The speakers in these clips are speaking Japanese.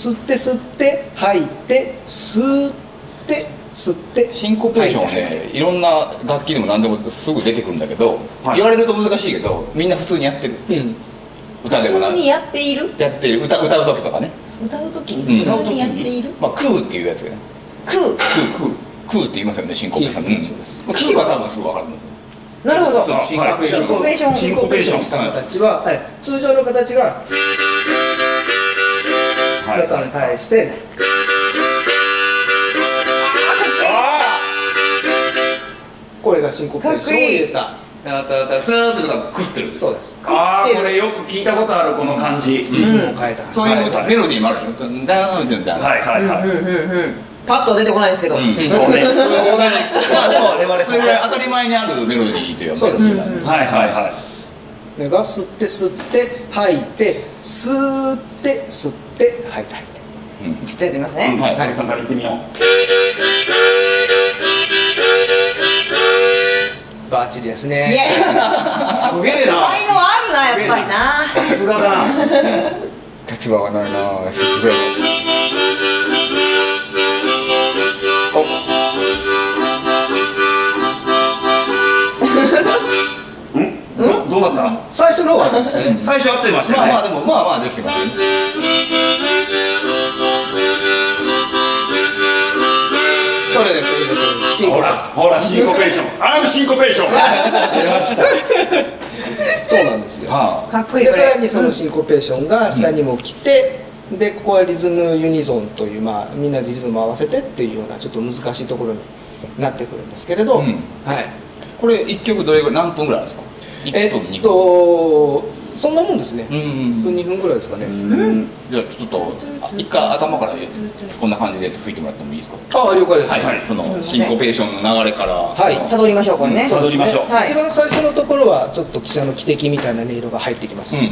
吸って吸って吐いて吸って吸って。シンコペーションはね、はい。ろんな楽器でも何でもすぐ出てくるんだけど、はい。言われると難しいけどみんな普通にやってる。うん。歌でもな普通にやっている？やってる。歌歌う時とかね、歌う時うん。に普通にやっている？まあ、クーっていうやつがね。クークークークーって言いますよねシンコペーション、キーうん。そうです。まあ聞けば多分すぐ分かるんですよ。なるほど。そう。シンコペーション。シンコペーション。シンコペーション。した形は、はい、通常の形がはい。肩に対してこれがシンコペーションを入れた。タタタターってとか食ってるんですそうです。ああこれよく聞いたことあるこの感じ、リズムを変えたそういう歌、はいメロディーもあるでしょ？ダーンっはいはいはい、うんうんうんパッとは出てこない。ですけど、うん。そうね。まあでも我々それぐらい当たり前にあるメロディーというかそうですメロディーなんはいはいはい。それが吸って吸って吐いて吸って吸って吐いて吐いて。うん。ちょっとやってみますね、はい。はい。さんから言ってみよう。バッチリですいねや。すげえな。才能あるなやっぱりな。さすがだな。立場がないなぁ失礼ん？どどうなった？最初の方はですね最初合ってましたよね。まあまあでもまあまあできてますシンコほペーらほらシンコペーション。アームシンコペーション。出ましたション そうなんですよ。はかっこいい。でさらにそのシンコペーションが下にも来て、でここはリズムユニゾンという、まあ、みんなでリズムを合わせてっていうようなちょっと難しいところになってくるんですけれど、うん。はい。これ一曲どれぐらい何分ぐらいですか？1分えっ2分とそんなもんですね、うん1分2分ぐらいですかね、じゃあちょっとあ一回頭からこんな感じで吹いてもらってもいいですか？ああ了解です、はい。はい。そのシンコペーションの流れから。はい。あの辿りましょうこれね、辿りましょう。はい。一番最初のところはちょっと汽車の汽笛みたいな音色が入ってきます、うん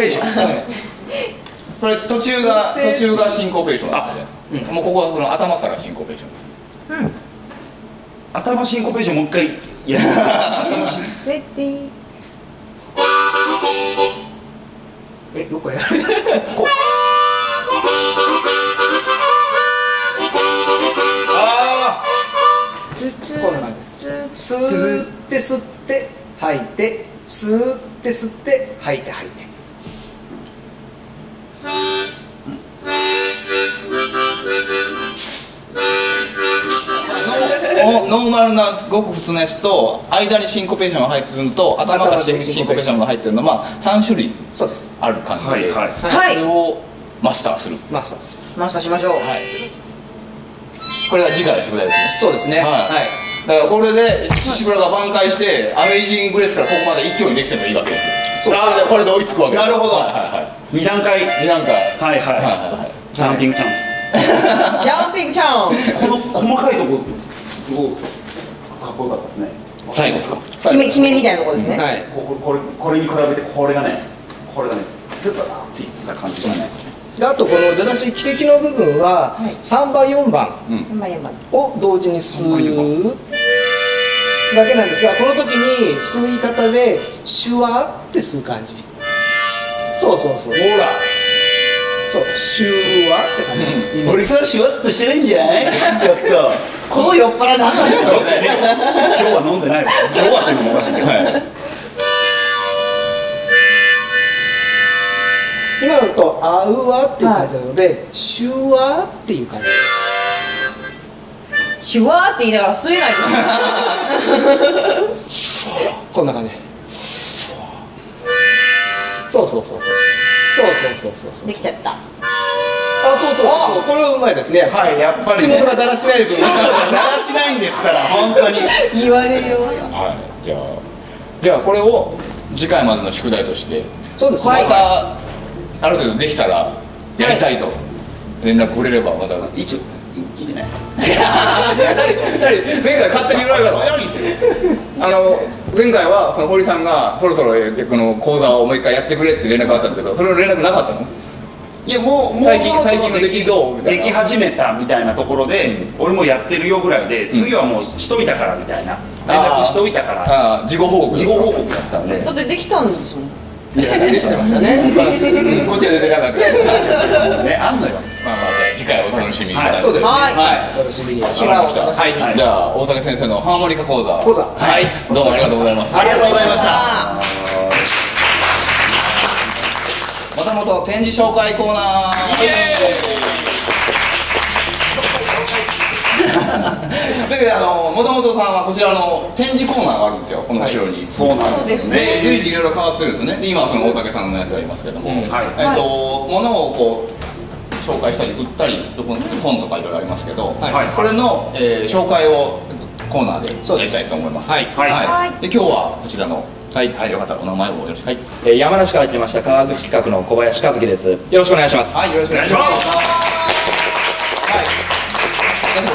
ペーションはい。これ途中が途中がシンコペーションだったじゃないですかもうここはその頭からシンコペーションです。頭シンコペーションもう一回。レディーえどっかやるあこんな感じです。吸って吸って吐いて。吸って吸って吐いて吐いてノノーマルなごく普通のやつと間にシンコペーションが入ってるのと頭からシンシンコペーションが入ってるのまあ3種類そうですある感じ。で、はいはい。はい。それをマスターする。マスターす。るマスターしましょう。はい。これが次回の宿題ですね。そうですね。はい。だからこれで志村が挽回してアメイジング・グレースからここまで一挙にできてもいいわけですよ。そう。これでこれで追いつくわけです。なるほど。はいはいはい。二段階。二段階。はいはいはい。はいはいジャンピングチャンス。ジャンピングチャンス。この細かいとこすごいかっこよかったですね。最後ですか？決め決めみたいなところですね、はい。こここれこれに比べてこれがねこれがねずっとなっていってた感じがね。であとこの出だし汽笛の部分ははい。3番4番。うん。3番4番。を同時に吸うだけなんですがこの時に吸い方でシュワって吸う感じ。そうそうそう。ほらそうシュワって感じ。ですイメージ森さんとシュワッとしてないんじゃない？ちょっと。この酔っ払いなんなんですか？今日は飲んでない。わ今日はっていうのもおかしいけど、今のと「あうわ」っていう感じなので「シュワ」っていう感じ。シュワーって言いながら吸えない。で すこんな感じ。ですそうそうそうそうそうそうそうそうできちゃった。あそうそうそうこれはうまいですね。はいやっぱりね。口元がだらしない分。鳴らしないんですから本当に。言われるよ。はいじゃあ。じゃあこれを次回までの宿題としてそうですね、またある程度できたらやりたいと。連絡くれればまた一応聞いてない前回勝手に言われたのあの前回はその堀さんがそろそろこの講座をもう一回やってくれって連絡あったんだけどそれの連絡なかったのいやもうもう最近最近の出来どうみたいなでき始めたみたいなところで、俺もやってるよぐらいで、次はもうしといたからみたいな連絡しといたからああ事後報告事後報告だったんでだってできたんですもんいやできてましたね素晴らしいですこっちは出てなかったけどまあまねあんのよまあじゃあ次回お楽しみに。はい。そうですね。はい。はい。楽しみに。わかりましたはい。はいじゃあ大竹先生のハーモニカ講座。講座。はい。どうもありがとうございます。ありがとうございました。もともと展示紹介コーナー。だ けどあのもともとさんはこちらの展示コーナーがあるんですよ。この後ろに、そうなんですよね。で随時いろいろ変わってるんですよね。で今はその大竹さんのやつがありますけども、はい。えっと物をこう紹介したり売ったり本とかいろいろありますけど、はい。これの、えー紹介をコーナーでやりたいと思います。はい。はい。で今日はこちらのはい、はい、よかったらお名前をよろしく。はい、えー山梨から来ました川口企画の小林和樹です。よろしくお願いします。はい、よろしくお願いします。はい。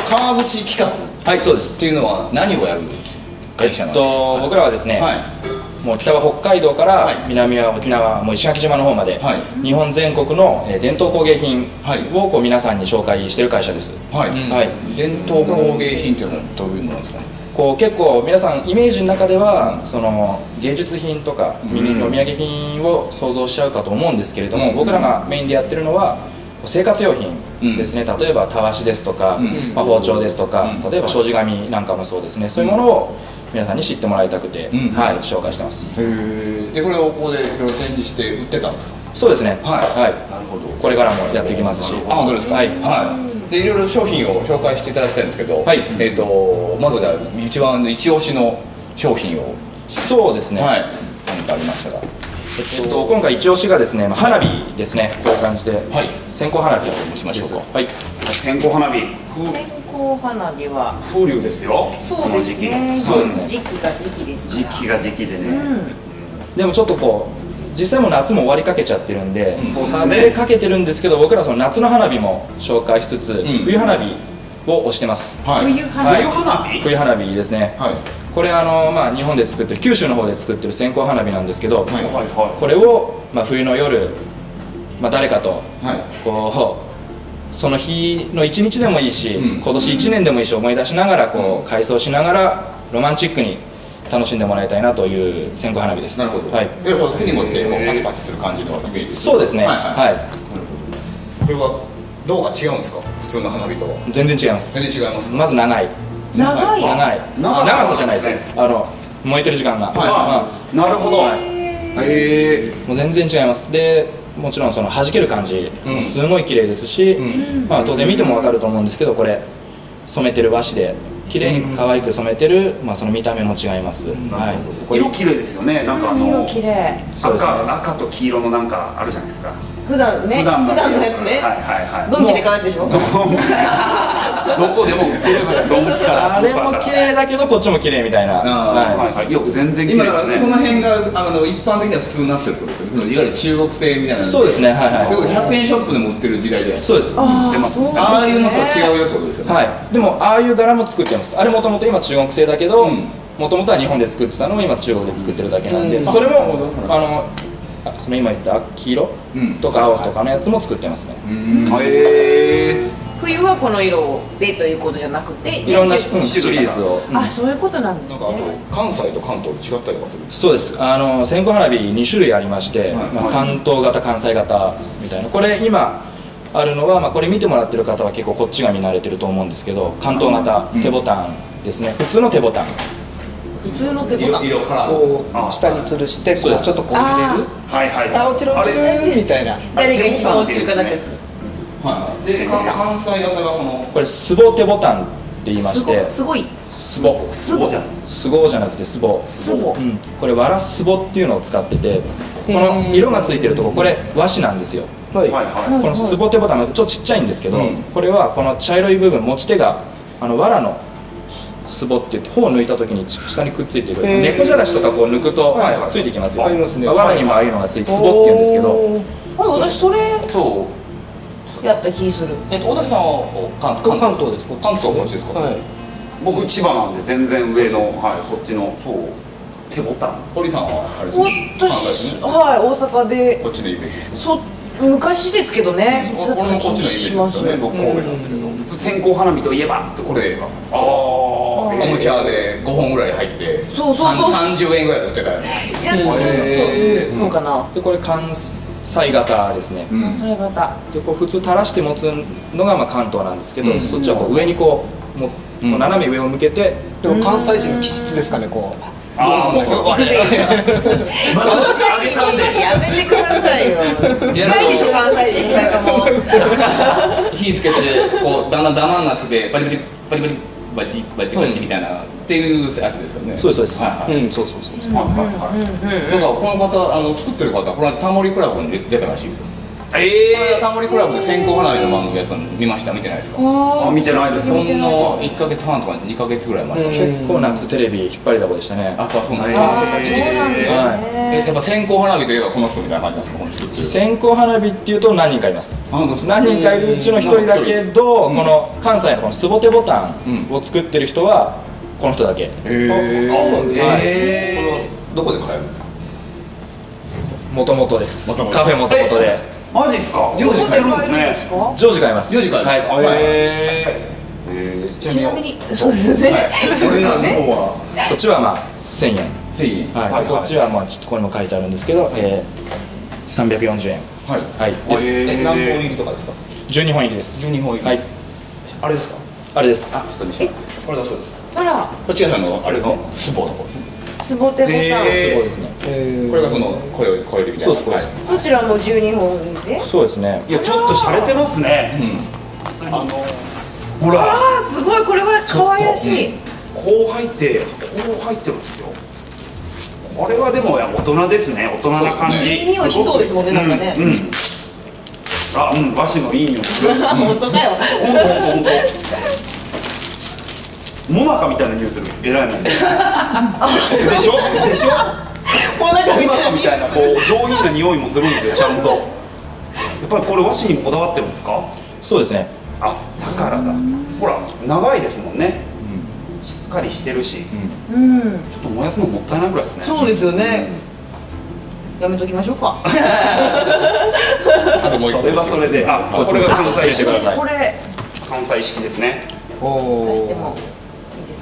川口企画はい、そうです。ってい。うのは何をやるえ会社なんですか。っと僕らはですね、はい。もう北は北海道からはい。南は沖縄、もう石垣島の方まで、はい。日本全国のえー伝統工芸品はい。をこう皆さんに紹介している会社です。はい。うん。はい。伝統工芸品っていうのはどういうものなんですか？ね。こう結構皆さんイメージの中ではその芸術品とかうん。右にお土産品を想像しちゃうかと思うんですけれども、うん。僕らがメインでやってるのは生活用品ですね、例えばたわしですとか、うん。まあ、包丁ですとか、うん。例えば障子紙なんかもそうですね。そういうものを皆さんに知ってもらいたくて、うんはい、紹介してます。へえ。でこれをここでいろいろ展示して売ってたんですか？そうですね。はい。なるほど。これからもやっていきますし。あ本当ですか？はい。はい。でいろいろ商品を紹介していただきたいんですけど、はい。えっ、とまずじゃあ一番一押しの商品を、そうですね、はい。何かありましたら。えっと、今回一押しがですね、まあ花火ですね。こういう感じで、はい。線香花火をしましょうか。はい。線香花火線香花火は。風流ですよ。そうですね。時期。が時期です時期が時期でね、でもちょっとこう実際もう夏も終わりかけちゃってるんで、う外れかけてるんですけど僕らその夏の花火も紹介しつつ、ん。冬花火を推してます。はい。冬花はい冬花火？冬花火ですね。はい。これあの、まあ、日本で作ってる九州の方で作ってる線香花火なんですけど、はい。はいはこれを、まあ、冬の夜、まあ、誰かとはい。こうその日の一日でもいいし、うん。今年一年でもいいし思い出しながらこう、うん。改装しながらロマンチックに楽しんでもらいたいなという線香花火です。なるほど。はい、え、こう手に持ってこうパチパチする感じのイメージ。そうですね。はい。はい。はいこれはどうか違うんですか？普通の花火とは。全然違います。全然違います。まず長い。長い？長い。長さ長さじゃないです。ねあの燃えてる時間が、はい。まい。なるほど。へえ。あもう全然違います。でもちろんその弾ける感じ、うん。すごい綺麗ですし、うん。まあ、当然見ても分かると思うんですけどこれ染めてる和紙で綺麗に可愛く染めてる、まあ、その見た目も違います、はい、色綺麗ですよね。なんかあの色綺麗。そうですね。赤赤と黄色のなんかあるじゃないですか普段ね普段のやつ。ね。はいはいはい。ドンキで買うやつでしょ？どこでも売ってるドンキから。あれも綺麗だけどこっちも綺麗みたいな、はいはいはい。よく全然綺今麗ですね。その辺があの一般的には普通になってるってことですよね。そのいわゆる中国製みたいな。そうですねはいはい結構100円ショップでも売ってる時代で。そうです。あです。ねああいうのとは違うよってことですよね。はい、でもああいう柄も作ってます。あれもともと今中国製だけどうん。もともとは日本で作ってたのを今中国で作ってるだけなんで、うん。それもあのあその今言った黄色？うんとか青とかのやつも作ってますね、うん。へえ冬はこの色でということじゃなくていろんな、シリーズを、うんあそういうことなんですなんかあとね関西と関東で違ったりとかする。そうです。あの線香花火2種類ありまして、はい。まあ、関東型関西型みたいな。これ今あるのは、まあ、これ見てもらってる方は結構こっちが見慣れてると思うんですけど関東型手ボタンですね、普通の手ボタン普通の手ボタン色からこう下に吊るしてこそうちょっとこう入れる。はいはい。あ落ちる落ちるみたいな。誰が一番落ちるかだけはい。で関関西型がこの。これスボ手ボタンって言いまして。すごい。スボすごいじゃん。スゴじゃなくてスボすごうん、これわらスボっていうのを使っててこの色がついてるとここれ和紙なんですよ。はい。はいはこのスボテボタンがちょっとちっちゃいんですけど、うん。これはこの茶色い部分持ち手があの藁のスボって言って頬を抜いた時に下にくっついてる猫じゃらしとかこう抜くとはいはい。ついてきますよ、ありますね。藁にもああいうのがついてスボって言うんですけど。おー。あれ私それそう。やった気する。えっと大竹さんはお関関東です。こっち関東こっちですか？はい。僕千葉なんで全然上のはいこっちのそう。手ボタン堀さんはあれですね。はい大阪で。こっちのイメージですけどそ昔ですけどね。俺もこっちのイメージですよね。僕神戸なんですけど。線香花火といえばってこれああおもちゃで5本ぐらい入ってそうそうそう。さん30円ぐらいで売ってたよね。いやちょっとへー。そうそうかな。でこれ関西型ですね、うん。それ型。でこう普通垂らして持つのがまあ関東なんですけど、うん。そっちはこう上にこうもうこううん。斜め上を向けて、でも関西人の気質ですかねこうああもう行くぜまだあげたんでやめてくださいよないでしょ関西人二人とも火つけてこうだんだんダマになっててバリバリバリバリバチバチバチみたいなっていうやつですよねそうですそうですはいはいうんそうそうそうはいはいはいだからこの方あの作ってる方この間タモリクラブに出たらしいですよこの間えタモリクラブで線香花火の番組やつの見ました見てないですかあ見てないです。ほんの1か月半とか2か月ぐらい前。うん。結構夏テレビ引っ張りだこでしたね、あそうなんですあかそうなんですえやねっぱ線香花火といえばこの人みたいな感じなんですかこの線香花火っていうと何人かいます。何人かいるうちの一人だけど、うん。この関西のこのスボテボタンを作ってる人はこの人だけ、へえそうなんですね。どこで買えるんですか？もともとです。元々。カフェもともとでマジっすか？ジョージやるんですね。か？常時買います。常時買えますはい、はい。へえーちなみにそうですね。はい。それらの方は？こっちはまあ1000円。1000円。はい、はい。はいこっちはまあちょっとここにも書いてあるんですけど、えー、340円はいはい。です。へー。え何本入りとかですか？12本入りです。12本入り。はい。あれですか？あれです。あちょっと見せて。これだそうです。あら。こっちがそのあれですね。スボの方ですねスボテボタンへそうですね。これがその声を声みたいな。そうですはい。どちらも12本で。そうですね。いやちょっと洒落てますね。うん。あのほら。ああすごいこれは可愛らしい。こう入ってこう入ってるんですよ。これはでも大人ですね。大人な感じ、ねいい匂いしそうですもんねなんかね。うん、うん。あうん和紙のいい匂いする。本当かよほんとほんとほんとモナカみたいな匂いする偉いもん でしょ？でしょ？もうなんかモみたいな。ナカみたいな。こう上品な匂いもするんですよちゃんと。やっぱりこれ和紙にもこだわってるんですか？そうですね。あだからだ。ほら長いですもんね。しっかりしてるし。うん。ちょっと燃やすのもったいないぐらいですね。そうですよね。やめときましょうか。あともう一個。それはそれで。あこれが関西式。これ。関西式ですね。お出しても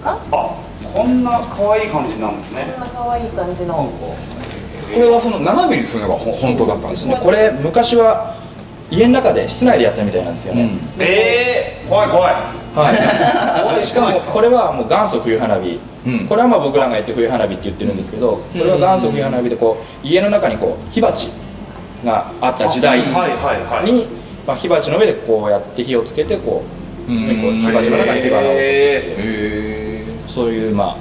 か？あこんな可愛い感じなんですね。こんな可愛い感じの。これはその斜めにするのがほ本当だったんですね。これ昔は家の中で室内でやったみたいなんですよね、ええー、怖い怖い。はい、しかもこれはもう元祖冬花火、うん。これはまあ僕らがやって冬花火って言ってるんですけどこれは元祖冬花火でこう家の中にこう火鉢があった時代に、まあ、火鉢の上でこうやって火をつけてこう,、うん。ねこう火鉢の中に火花を落とすっていうそういうまあ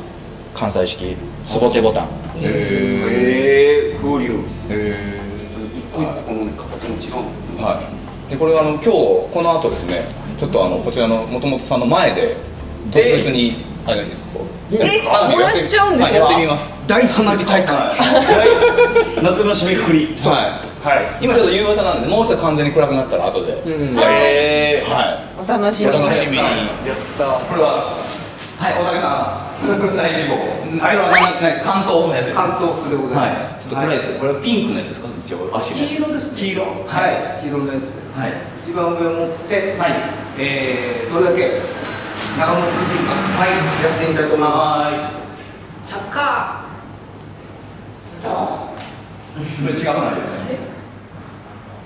関西式スボテボタン。へええー、風流。え一個一個このね形も違うんですはい。でこれはあの今日この後ですねちょっとあのこちらのもともとさんの前で特別にあれこうえ燃やしちゃうんですか？はいやってみます。大花火大会。夏の締めくくり。はい。はい。今ちょっと夕方なんでもうちょっと完全に暗くなったら後で、うん。えー、はお楽しいおみに。楽しみに。やった。これははい大竹さん。第一号。これは何何関東風のやつです関東風でございはい。ます、ちょっと暗いですけどこれはピンクのやつですか？一応黄色ですね。黄色。はい。黄色のやつです、はい。一番上を持って、はい。えー、どれだけ長持ちできるか。はい。やってみたいと思います。チャッカー。スターこれ違うないよね。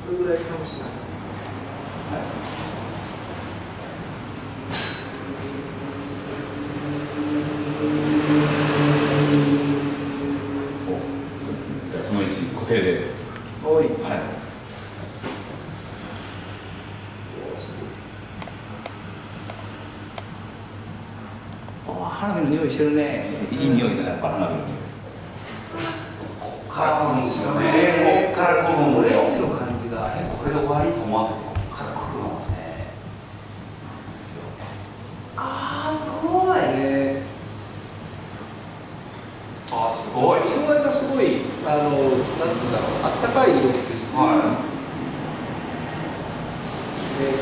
これぐらいかもしれない。その位置固定でおいはいあ花火の匂いしてるね。いい匂いだねやっぱ花火のから来るんですよねこっから来るんオですよレンジの感じがこれで終わりと思わずこっから来るのがねあーすごいえあすごい色合いがすごいあのなんていうんだろうあったかい色っていうか、はで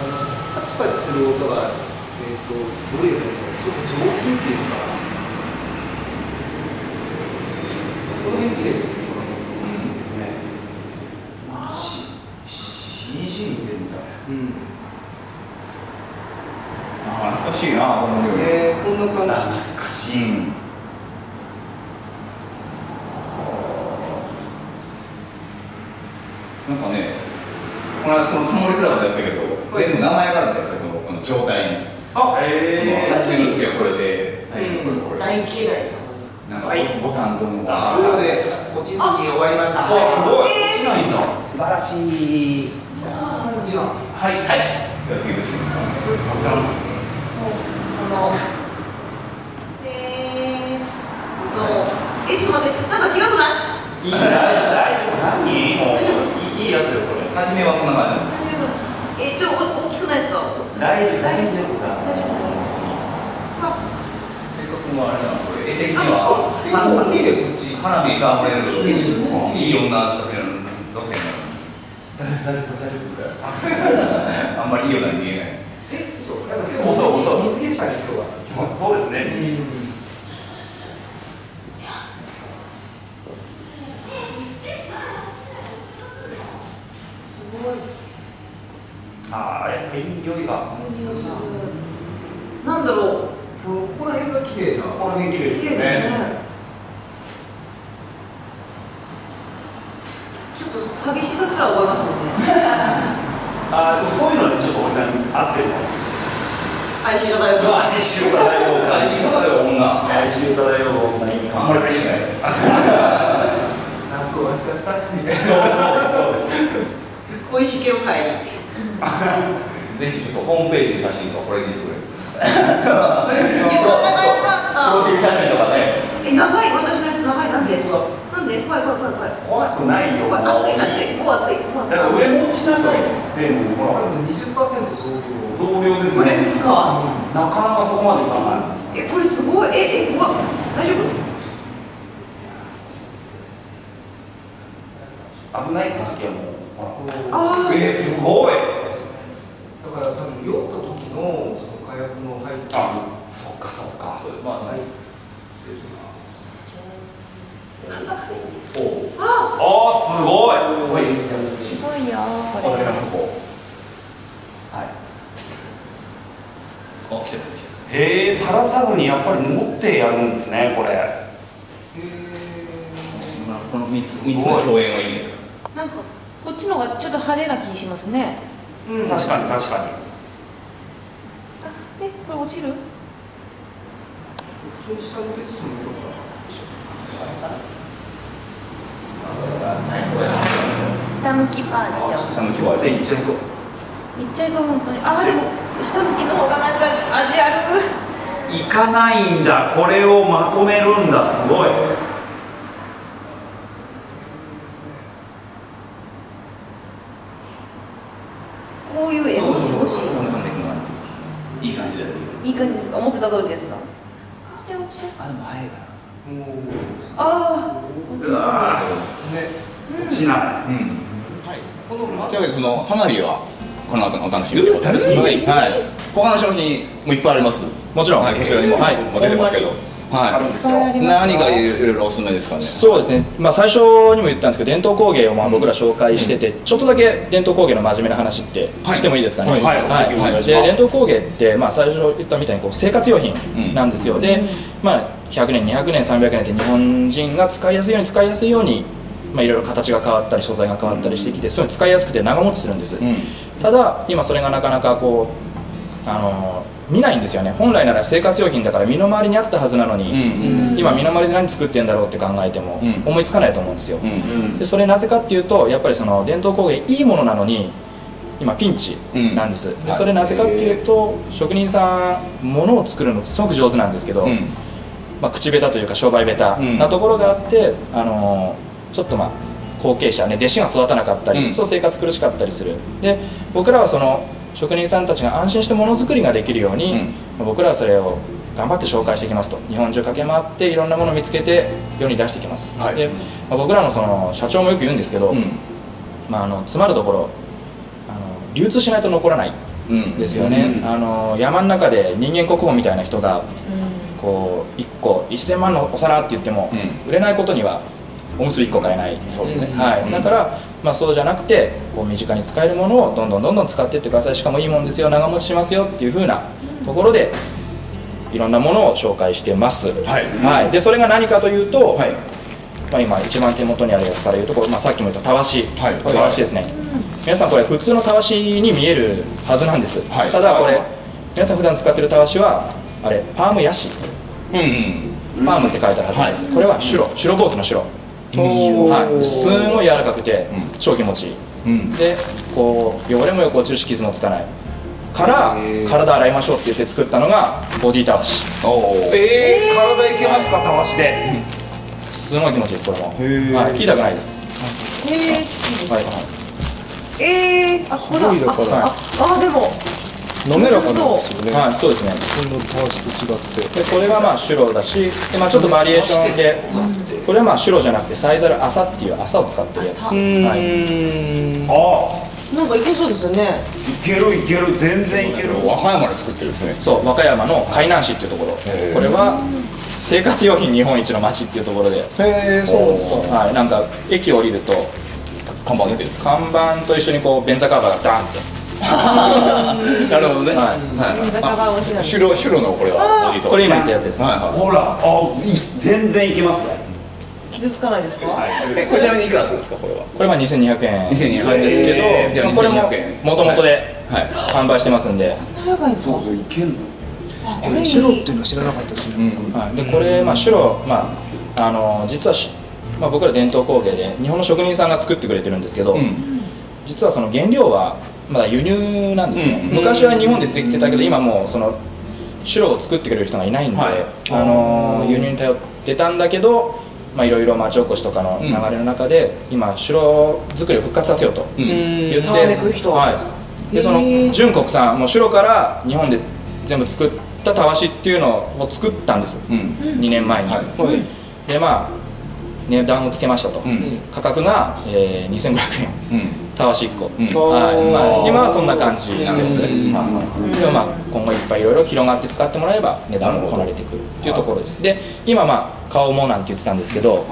あのパチパチする音が、えー、とどういうかちょっと上品っていうかこの辺綺麗ですねこの辺いいですねてるみたいうん。あ懐かしいなこのえー、こんな感じ懐かしいなんかねこの間そのタモリクラブでやったけど全部名前があるんですよこの状態に。あえ初めの時はこれで最後のこれこれ第一形態なんかボタンとも。終了です。望月終わりましたあすごい。落ちないんだ。素晴らしいはい。はい。じゃあ次ですこのえーっとえちょっと待ってなんか違くない。い。い。大丈夫何もうい。い。やつよそれ初めはそんな感じえちょっと大きくない。ですか大丈夫大丈夫だ大丈夫あ性格もあれなこれ絵的には大きい。でこっち花火が溢れるい。い。女とかの路線が大丈夫大丈夫だよあんまりい。い女に見えないえ嘘そうそう水着下に今日はそうですねすごいああやっぱいい匂いがなんだろう。ここら辺が綺麗な。この辺綺麗ですねねちょっと寂しさすら覚えますもんね。ああそういうのでちょっとおじさん合ってるの哀愁漂う哀愁漂う大事とかだよ女。哀愁漂う女いいあんまり嬉しくない。夏終わっちゃった。みたいな小石家を帰り ぜひちょっとホームページの写真がこれにするよかったよかプロフィール写真とかねったえ長い私のやつ長いなんでなんで怖い怖くないよ怖い熱い熱いもう熱いもう熱い。だから上持ちなさいっつってんの。にほら20%増量増量ですこれですか？なかなかそこまでいかない。えこれすごいええ怖っ大丈夫？危ないって時はもうほら。えー、すごい。だから多分酔った時のその火薬の入ってるあそっかそっか。まあはい。あ ーすごいすごいよおだけのそこはい。お来てます来てます。へえ垂らさずにやっぱり持ってやるんですねこれ。まあこの三つ三つの共演はいいんですか？なんかこっちの方がちょっと派手な気しますね。うん確かに確かに。あえこれ落ちる？普通に下向けてか下向きバージョン。下の今日はね一応いっちゃいそう。本当に。あーでも下向きの方がなんか味ある。いかないんだ。これをまとめるんだ。すごいこういう絵欲しい欲しこんな感じこんな感じいい感じだよいいい感じですか思ってた通りですか落ちちゃう落ちちゃうあでも早いかなもうああ落ちうわねー落ちないなうんこのまという花火はこの後のお楽しみで楽しみはい。他の商品もいっぱいあります。もちろん。はい。こちらにもはいもう出てますけど。はい。何がいろいろおすすめですかね？そうですね、まあ、最初にも言ったんですけど伝統工芸をまあ僕ら紹介してて、ちょっとだけ伝統工芸の真面目な話ってはい。してもいいですかね、はい。はい。はい。お願い。で伝統工芸って、まあ、最初言ったみたいにこう生活用品なんですよ、で、まあ、100年200年300年って日本人が使いやすいように使いやすいようにまあ、いろいろ形が変わったり素材が変わったりしてきてそういうの使いやすくて長持ちするんです、うん。ただ今それがなかなかこうあの見ないんですよね。本来なら生活用品だから身の回りにあったはずなのに、うん。今身の回りで何作ってんだろうって考えてもうん。思いつかないと思うんですよ、うん。でそれなぜかっていうとやっぱりその伝統工芸いいものなのに今ピンチなんです、ではいそれなぜかっていうと職人さん物を作るのすごく上手なんですけど、うん。まあ、口下手というか商売下手なところがあって、あのーちょっとまあ後継者ね弟子が育たなかったり、うん。そう生活苦しかったりする。で僕らはその職人さんたちが安心してものづくりができるように、僕らはそれを頑張って紹介していきますと。日本中駆け回っていろんなものを見つけて世に出していきます、はい。で、まあ、僕らのその社長もよく言うんですけど、うん。まあ、あの詰まるところあの流通しないと残らないうん。ですよね、うん。あの山の中で人間国宝みたいな人がこう1個1000万のお皿って言っても、う売れないことにはおむすび1個買えない。そうですねはい、だから、まあ、そうじゃなくてこう身近に使えるものをどんどんどんどん使っていってください。しかもいいもんですよ。長持ちしますよっていう風なところでいろんなものを紹介してます、はい。はい、でそれが何かというと、はい。まあ、今一番手元にあるやつからいうとこれ、まあ、さっきも言ったたわし、はい。たわしですね、皆さんこれ普通のたわしに見えるはずなんです、はい。ただこれ。皆さん普段使ってるたわしはあれパームヤシ。うんうんパームって書いてあるはずです、はい。これは白。白ボートの白、はい、すごい柔らかくてうん超気持ちいい。うん。でこう汚れもよく落ちるし傷もつかない。から体洗いましょうって言って作ったのがボディたわしおおえー、体いけますかたわしで？すごい気持ちいいですこれも。ー。はい。痛くないです。へはい。はい。ええー、あここだ。すごいだからあああでも滑らかなんですよね。はい、そうですね。このたわしと違って。でこれがまあ白だしで、まあ、ちょっとバリエーションでこれはまあ白じゃなくてサイザル麻っていう麻を使ってるやつ、麻はい、あなんかいけそうですよね。いけるいける全然いける。和歌山で作ってるんですね。そう和歌山の海南市っていうところ。これは生活用品日本一の町っていうところで、へえそうなんですか。はい、なんか駅降りると看板出てるんですか？看板と一緒にこう便座カバーがダーンってなるほどね。はい。はい。中が美味しいな白白のこれはこれ今言ったやつです、はいはい。ほらあ全然いけますね。傷つかないですか、えこれちなみにいくらするんですか？これは。これは2200円2200するんですけど、これも2200円もともとではい。販売してますんで、長いですかそうそういけんの？あこれいい。白っていうのは知らなかったですねうん。はい、でこれ、まあ、白、まあ、あの実はし、まあ、僕ら伝統工芸で日本の職人さんが作ってくれてるんですけど、うん。実はその原料はまだ輸入なんですね、うん昔は日本でできてたけど今もうその白を作ってくれる人がいないんで、はい。あの輸入に頼ってたんだけどまあいろいろ町おこしとかの流れの中で、今白作りを復活させようとうん。言って、は。はい、でその純国産もう白から日本で全部作ったたわしっていうのを作ったんです、うん。2年前に、はいはい。でまあ値段をつけましたと、うん。価格が、えー、2500円。うん。たわし1個、うん。はい。まあ、今はそんな感じです、うん。でもまあ今後いっぱいいろいろ広がって使ってもらえば値段もこなれてくる。っていうところです。で今まあ顔もなんて言ってたんですけど、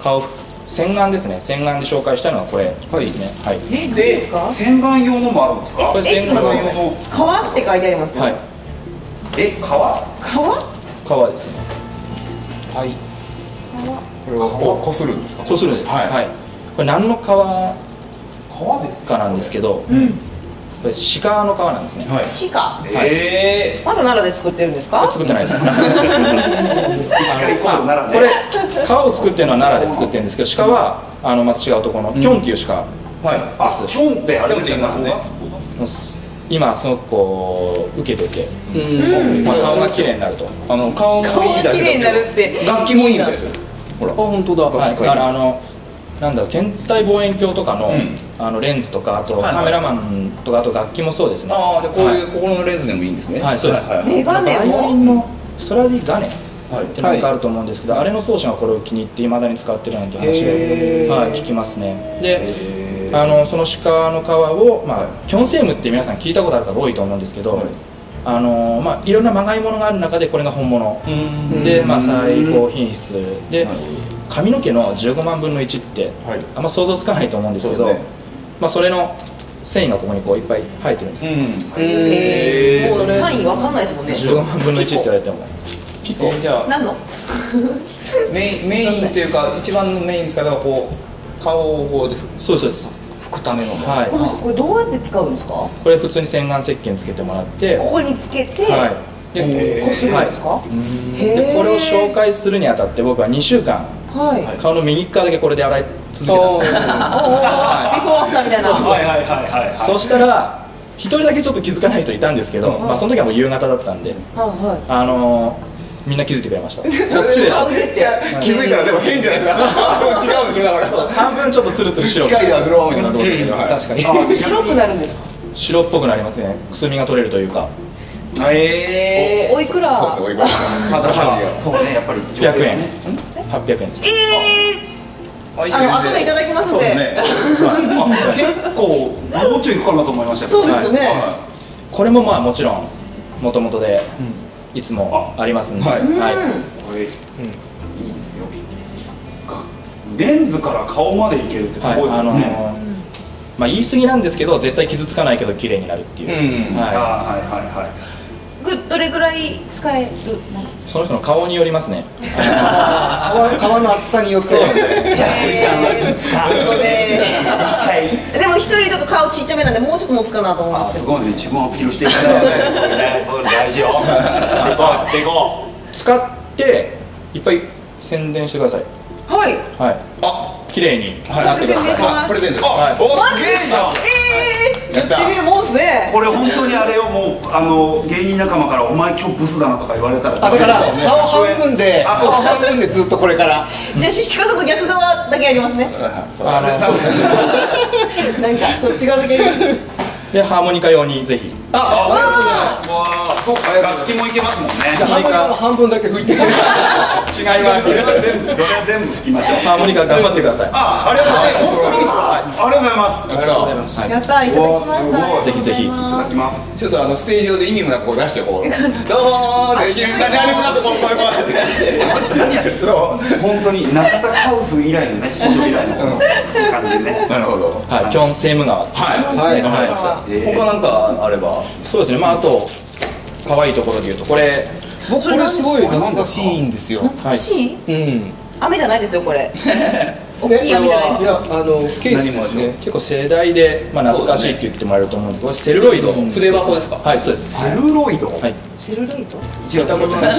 顔洗顔ですね。洗顔で紹介したいのはこれですね。はい、え何ですか？洗顔用のもあるんですか？これ洗顔待って。ください皮って書いてありますよ、はい。え皮？皮？皮ですね。はい。これはこう。こするんですか？こするんです。はい。これ何の皮か皮ですなんですけど、これ鹿の皮なんですね、はい。鹿。ええまだ奈良で作ってるんですか？作ってないです。これ皮を作ってるのは奈良で作ってるんですけど鹿はあのまた違うところのキョンっていう鹿、はい。あキョンってあれっいますね。今すごくこう受けてて、うん。まあ、顔が綺麗になると。あの顔が綺麗になるって。楽器もいいみたいですよほら。あ本当だ。はい、だからあのなんだろう天体望遠鏡とかの,、うん。あのレンズとかあとはいはい。カメラマンとかあと楽器もそうですね。ああでこういうここのレンズでもいいんですね。はいそうです。はいはいメガネも？のストラディガネっはい。てなんかあると思うんですけど、あれの奏者がこれを気に入っていまだに使ってるなんて話を、はい、聞きますね。であのその鹿の皮を、まあはい。キョンセームって皆さん聞いたことある方多いと思うんですけど、はいあのまあ、いろんなまがいものがある中でこれが本物。うん。で、まあ、最高品質。ではい。髪の毛の15万分の1ってはい。あんま想像つかないと思うんですけどそうですね。まあ、それの繊維がここにこういっぱい生えてるんです、うん。えー、もう単位わかんないですもんね。15万分の1って言われても。ピコ。えじゃあ何の？メインメインというか一番のメインの使い方はこう顔をこうでそうですそうです。腹くためのはい。これこれどうやって使うんですか？ここれ普通に洗顔石鹸つけてもらって。こにつけて、はい。でこするんですか、はい。でこれを紹介するにあたって僕は2週間はい、顔の右側だけこれで洗い続けたんですビフォーアフターみたいなはいはいはいはいはい。そしたら一人だけちょっと気づかない人いたんですけど、まあ、その時はもう夕方だったんで。はいはい。あのーみんな気づいてくれました。気づいたらでも変じゃないですか。違うんですよ。だから。半分ちょっとツルツル白機械ではズなってますけど。はい。確かに白くなるんですか？白っぽくなりますね。くすみが取れるというか。えおいくら？そうですねおいくら。まあだからそうねやっぱり800円。800円です。えあー、あの後でいただきますので。結構もうちょいいくかなと思いましたけど。そうですよね、これもまあもちろんもともとでいつもありますんで、はい。はい。これいいですよ。がレンズから顔までいけるってすごいですあのよね、ーまあ言い過ぎなんですけど絶対傷つかないけど綺麗になるっていう、うん。はあはいはいはい。ぐどれぐらい使えるい、その人の顔によりますね。皮皮の厚さによって。えー、本当ねでも一人ちょっと顔ちっちゃめなんでもうちょっと持つかなと思うんあですごいね自分をアピールしていくねこれねそういうの大事よでこうでこ使っていっぱい宣伝してください。はい。はい。あ綺麗に。はい。じゃあプレゼントします。プレゼントです。はい。うおすげえじゃん。えー、やってみるもんっすね。これ本当にあれよもうあの芸人仲間から「お前今日ブスだな」とか言われたらあだから顔半分であ顔半分でずっとこれから。じゃあシシカさんと逆側だけやりますね。あの なんかこっち側だけ。でハーモニカ用にぜひ。あああそうか。楽器もいけますもんね。じゃあハーモニカ。の半分だけ吹いて。違います。それは全部それは全部吹きましょう。ハーモニカ頑張ってください。あありがとうございます。本当にです。かありがとうございます。ありがとうございます。やったいただきましたうわすごい。ぜひぜひ。いただきますちょっとあのステージ上で意味もなくこう出してこうどうもーできる何あれもなくこうこうこうそう。本当に中田カウス以来のね師匠以来の感じでね。なるほど。はい。キョンセーム川はい。はい。わかりま他なんかあれば？そうですね。まああと可愛いところで言うとこれ僕これすごい懐かしいんですよ。懐かしい、うん。雨じゃないですよこれ。大きい雨じゃないですいやあのケースですね。結構世代で、まあ、懐かしいって言ってもらえると思うんですけどこれセルロイド。筆箱ですか？はいそうです。セルロイド？はい。セルロイド？聞いたことない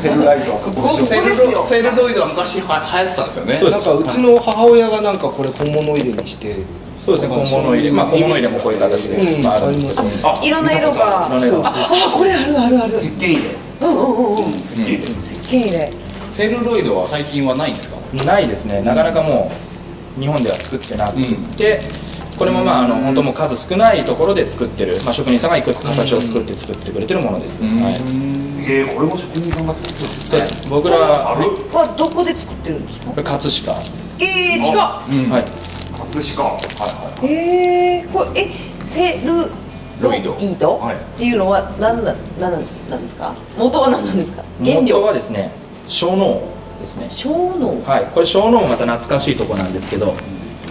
セルロイド。セルロセルロイドは昔は流行ってたんですよね。そうです。なんかうちの母親がなんかこれ小物入れにしてそうですね。小物入れまあ小物入れ。もこういう形で、うん。まあ、あるんですけどあいろんな色がいろんな色があこれあるあるある。石鹸入れうんうんうんうん。石鹸入れ。石鹸入れ。セルロイドは最近はないんですか？ないですね。なかなかもう日本では作ってなくて、これもまああの本当もう数少ないところで作ってる、まあ、職人さんが一個一個形を作って作ってくれてるものです、はい、へえこれも職人さんが作ってるんですそうです。僕らはあるはどこで作ってるんですか？これ葛飾、えー、違はい葛飾。はいはうえー、これえセルロイド？はい。っていうのは何だ何なんなんですか？元は何なんですか？原元料はですね小脳ですね。小脳？はい。これ小脳もまた懐かしいとこなんですけど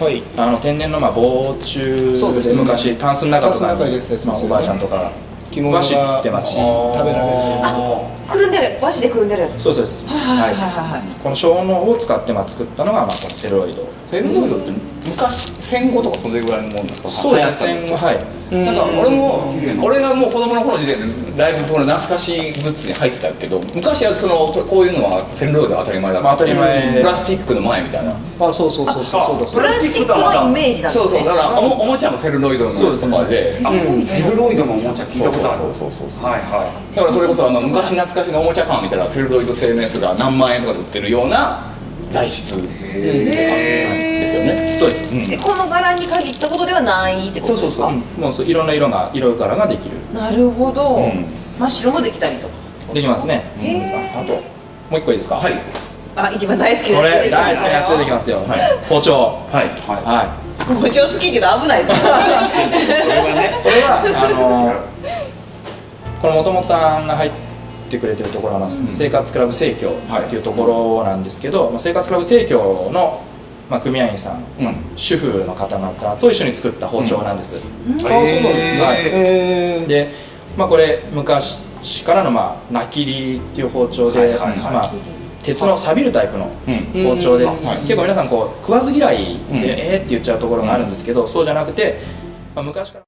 はい。あの天然のまあ防虫そうですね。昔タンスの中とかにね。まあ、おばあちゃんとかが着物がは知ってますし。食べられる。くるんでる和紙でくるんでるやつ？そうそうですはいはいはい。はい。この小脳を使ってまあ作ったのがまあこのセルロイド。セルロイドって昔戦後とかそれぐらいのもんですかそうです流行ってたのねはい。なんか俺も俺がもう子供の頃時点でだいぶその懐かしいグッズに入ってたけど昔はそのここういうのはセルロイドが当たり前だった、まあ当たり前。プラスチックの前みたいな。あそうそうそうそう。そうだそう。だプラスチックのイメージなんですね。そうそう。だからおもおもちゃもセルロイドのやつとかで。あセルロイドのおもちゃ聞いたことある？そうそうそうそう。はいはだからそれこそあの昔懐かしのおもちゃ館みたいなセルロイド製のやつが何万円とかで売ってるような材質ですよね。そうです、でこの柄に限ったことではないってことですか？もうそういろんな色が色柄ができる。なるほど、ん。真っ白もできたりと。できますね。あともう一個いいですか？はい。あ一番大好きなこれやつです。よ大好きなやつ出てきますよ、はい。包丁。はい。は包丁好きけど危ないですね。いこれはね。いこれはあのこの本本さんが入ってくれてるところの生活クラブ生協っていうところなんですけど、まあ生活クラブ生協の、まあ、組合員さん、うん。まあ主婦の方々と一緒に作った包丁なんです、あそうなんですね。で、まあ、これ昔からの、まあ、ナキリっていう包丁で、はいはいはい。まあ、鉄の錆びるタイプのうん。包丁で、うん。はい結構皆さんこう食わず嫌いで、うん。えーって言っちゃうところがあるんですけど、そうじゃなくて、まあ、昔から